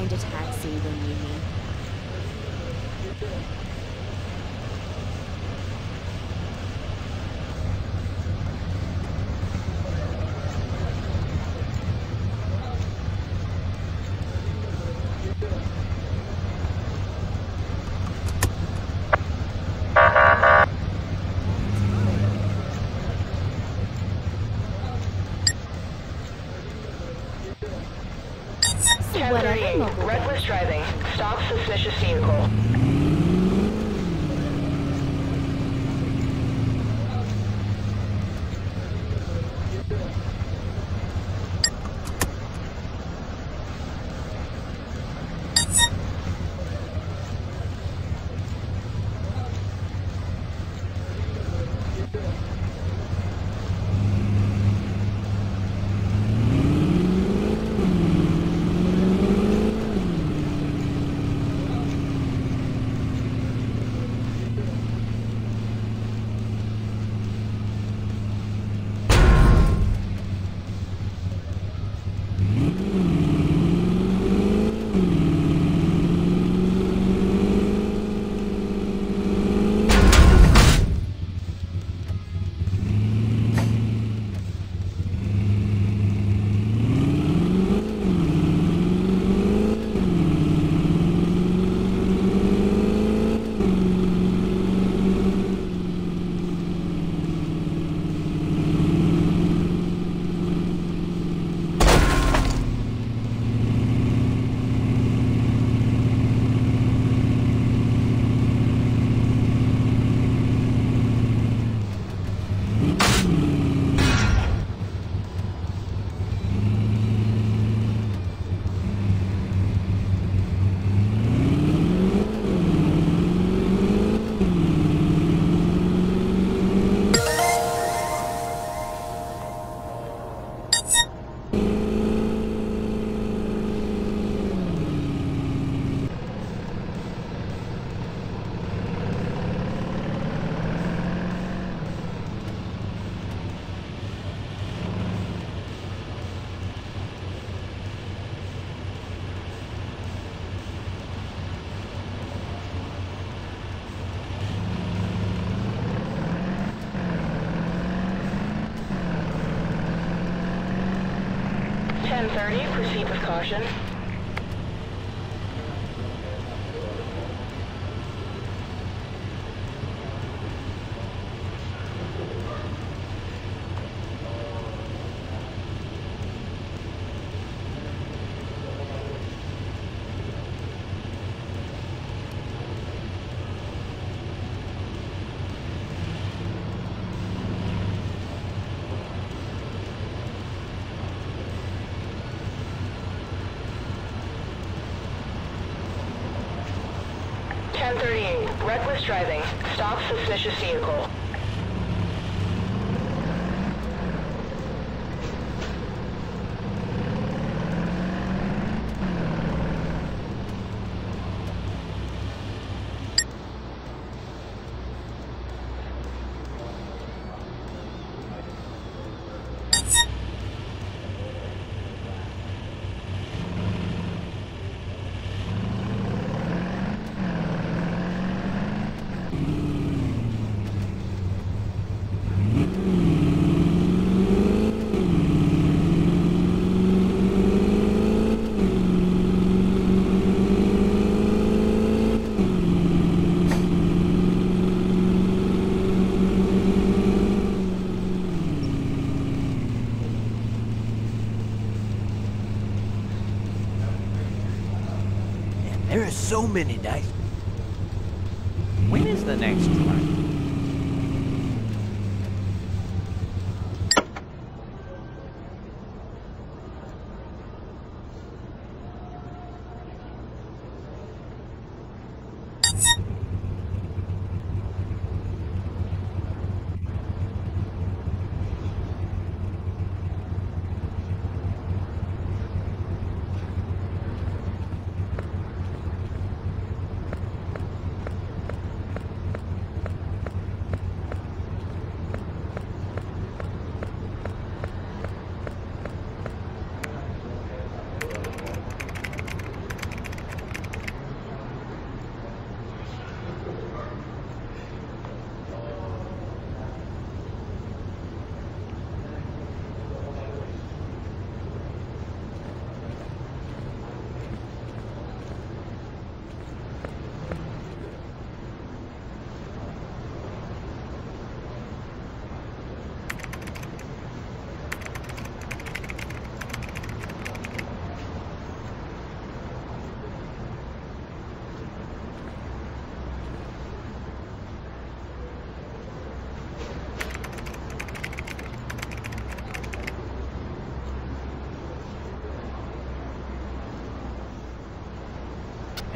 find a taxi when you need. 1038, reckless driving. Stop suspicious vehicle. Ten thirty, proceed with caution. Ten thirty-eight, reckless driving. Stop suspicious vehicle. There are so many nice. When is the next one?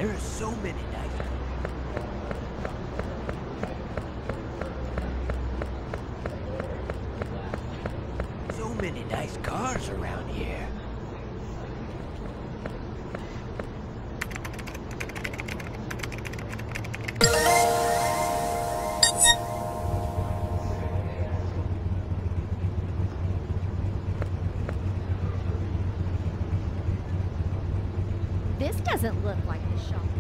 There are so many nice So many nice cars around here. Doesn't look like the shop.